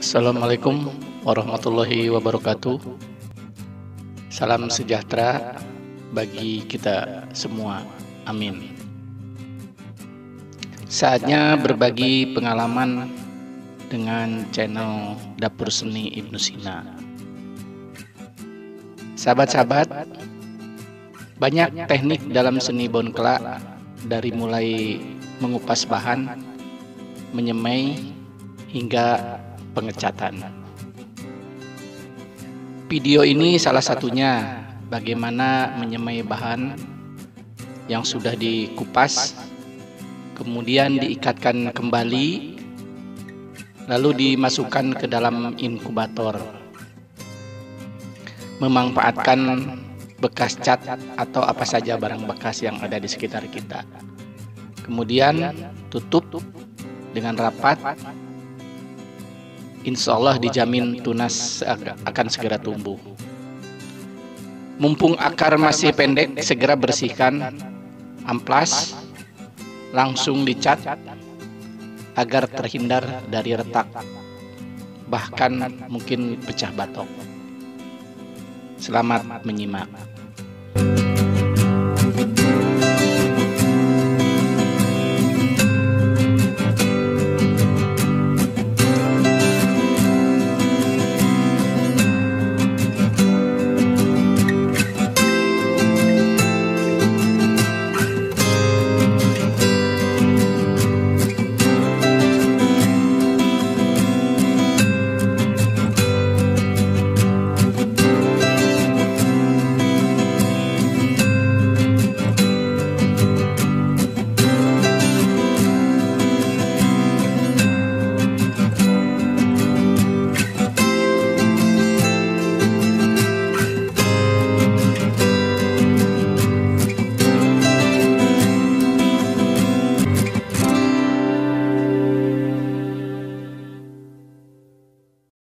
Assalamualaikum warahmatullahi wabarakatuh. Salam sejahtera bagi kita semua. Amin. Saatnya berbagi pengalaman dengan channel Dapur Seni Ibnu Sina. Sahabat-sahabat, banyak teknik dalam seni bonklak dari mulai mengupas bahan, menyemai, hingga pengecatan. Video ini salah satunya bagaimana menyemai bahan yang sudah dikupas, kemudian diikatkan kembali, lalu dimasukkan ke dalam inkubator. Memanfaatkan bekas cat atau apa saja barang bekas yang ada di sekitar kita. Kemudian tutup dengan rapat insya Allah dijamin tunas akan segera tumbuh. Mumpung akar masih pendek, segera bersihkan, amplas, langsung dicat agar terhindar dari retak, bahkan mungkin pecah batok. Selamat menyimak.